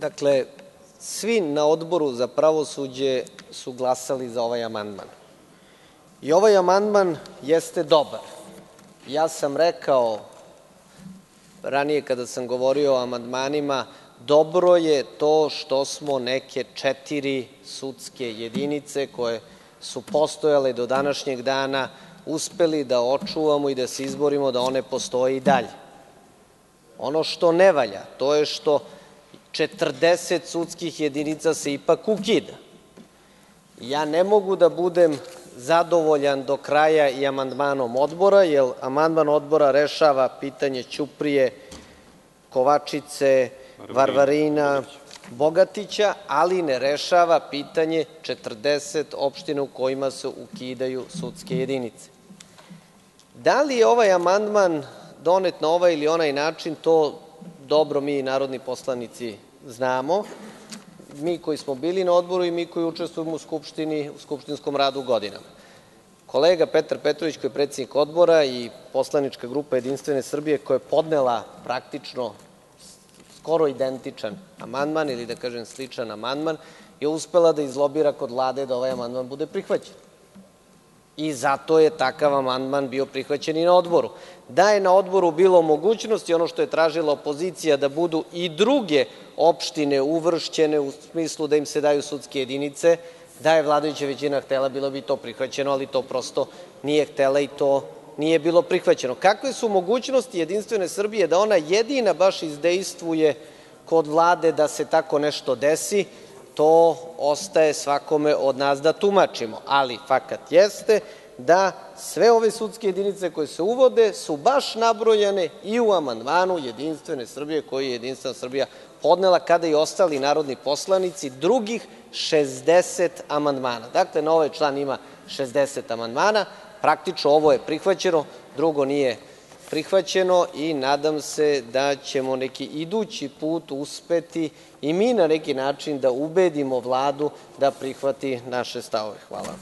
Dakle, svi na Odboru za pravosuđe su glasali za ovaj amandman. I ovaj amandman jeste dobar. Ja sam rekao ranije kada sam govorio o amandmanima, dobro je to što smo neke četiri sudske jedinice koje su postojale do današnjeg dana uspeli da očuvamo i da se izborimo da one postoje i dalje. Ono što ne valja, to je što 40 sudskih jedinica se ipak ukida. Ja ne mogu da budem zadovoljan do kraja i amandmanom Odbora, jer amandman Odbora rešava pitanje Ćuprije, Kovačice, Varvarina, Bogatića, ali ne rešava pitanje 40 opština u kojima se ukidaju sudske jedinice. Da li je ovaj amandman donet na ovaj ili onaj način, to dobro mi narodni poslanici znamo, mi koji smo bili na Odboru i mi koji učestvujemo u Skupštini, u skupštinskom radu godinama. Kolega Petar Petrović, koji je predsednik Odbora i poslanička grupa Jedinstvene Srbije, koja je podnela praktično skoro identičan amandman ili da kažem sličan amandman, je uspela da izlobira kod Vlade da ovaj amandman bude prihvaćen. I zato je takav amandman bio prihvaćen i na Odboru. Da je na Odboru bilo mogućnosti, ono što je tražila opozicija, da budu i druge opštine uvršćene u smislu da im se daju sudske jedinice, da je vladajuća većina htela, bilo bi to prihvaćeno, ali to prosto nije htela i to nije bilo prihvaćeno. Kakve su mogućnosti Jedinstvene Srbije da ona jedina baš izdejstvuje kod Vlade da se tako nešto desi, to ostaje svakome od nas da tumačimo. Ali, fakat jeste da sve ove sudske jedinice koje se uvode su baš nabrojane i u amandmanu Jedinstvene Srbije koji je Jedinstvena Srbija podnela kada i ostali narodni poslanici drugih 60 amandmana. Dakle, na ovaj član ima 60 amandmana. Praktično ovo je prihvaćeno, drugo nije prihvaćeno i nadam se da ćemo neki idući put uspeti i mi na neki način da ubedimo Vladu da prihvati naše stavove. Hvala.